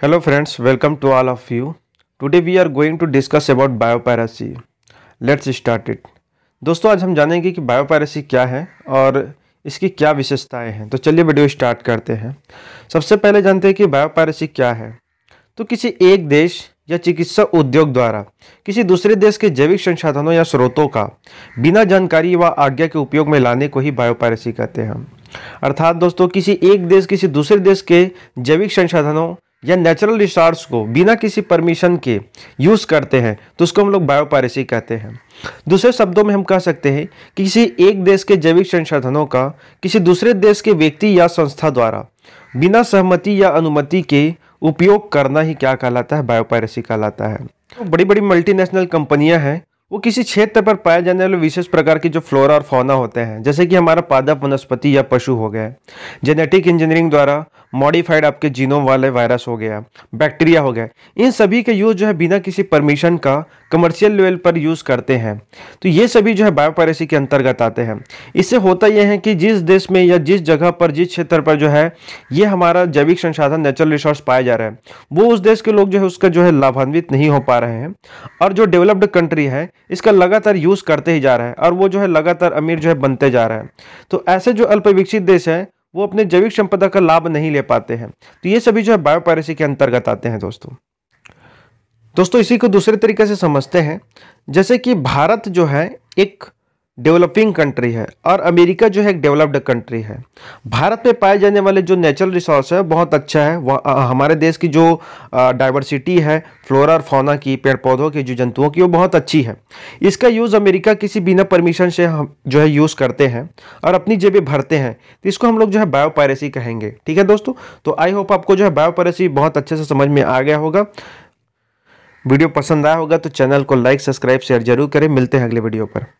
Hello friends, welcome to all of you. Today we are going to discuss about biopiracy. Let's start it. दोस्तों आज हम जानेंगे कि biopiracy क्या है और इसकी क्या विशेषताएँ हैं तो चलिए वीडियो स्टार्ट करते हैं सबसे पहले जानते हैं कि बायोपायरेसी क्या है तो किसी एक देश या चिकित्सा उद्योग द्वारा किसी दूसरे देश के जैविक संसाधनों या स्रोतों का बिना जानकारी व आज्ञा के उपयोग में लाने को ही बायोपायरेसी कहते हैं अर्थात दोस्तों किसी एक देश किसी दूसरे देश के जैविक संसाधनों या नेचुरल रिसोर्स को बिना किसी परमिशन के यूज़ करते हैं तो उसको हम लोग बायोपायरेसी कहते हैं। दूसरे शब्दों में हम कह सकते हैं कि किसी एक देश के जैविक संसाधनों का किसी दूसरे देश के व्यक्ति या संस्था द्वारा बिना सहमति या अनुमति के उपयोग करना ही क्या कहलाता है? बायोपायरेसी कहलाता है। तो बड़ी बड़ी मल्टीनेशनल कंपनियाँ हैं, वो किसी क्षेत्र पर पाए जाने वाले विशेष प्रकार की जो फ्लोरा और फौना होते हैं, जैसे कि हमारा पादप वनस्पति या पशु हो गया जेनेटिक इंजीनियरिंग द्वारा मॉडिफाइड आपके जीनोम वाले वायरस हो गया, बैक्टीरिया हो गया। इन सभी के यूज़ जो है बिना किसी परमिशन का कमर्शियल लेवल पर यूज़ करते हैं। तो ये सभी जो है बायोपायरेसी के अंतर्गत आते हैं। इससे होता यह है कि जिस देश में या जिस जगह पर, जिस क्षेत्र पर जो है, ये हमारा जैविक संसाधन नेचुरल रिसोर्स पाया जा रहा है, वो उस देश के लोग जो है, उसका जो है लाभान्वित नहीं हो पा रहे हैं। और जो डेवलप्ड कंट्री है, इसका लगातार यूज़ करते ही जा रहा है, और वो जो है लगातार अमीर जो है बनते जा रहा है। तो ऐसे जो अल्पविकसित देश हैं वो अपने जैविक संपदा का लाभ नहीं ले पाते हैं। तो ये सभी जो है बायोपायरेसी के अंतर्गत आते हैं दोस्तों। दोस्तों, इसी को दूसरे तरीके से समझते हैं। जैसे कि भारत जो है एक डेवलपिंग कंट्री है और अमेरिका जो है एक डेवलप्ड कंट्री है। भारत में पाए जाने वाले जो नेचुरल रिसोर्स है, बहुत अच्छा है। वह हमारे देश की जो डाइवर्सिटी है फ्लोरा और फौना की पेड़ पौधों की, जो जंतुओं की, वो बहुत अच्छी है। इसका यूज़ अमेरिका किसी बिना परमिशन से हम, जो है यूज़ करते हैं और अपनी जेबें भरते हैं। तो इसको हम लोग जो है बायोपायरेसी कहेंगे। ठीक है दोस्तों? तो आई होप आपको जो है बायोपायरेसी बहुत अच्छे से समझ में आ गया होगा। वीडियो पसंद आया होगा तो चैनल को लाइक सब्सक्राइब शेयर ज़रूर करें। मिलते हैं अगले वीडियो पर।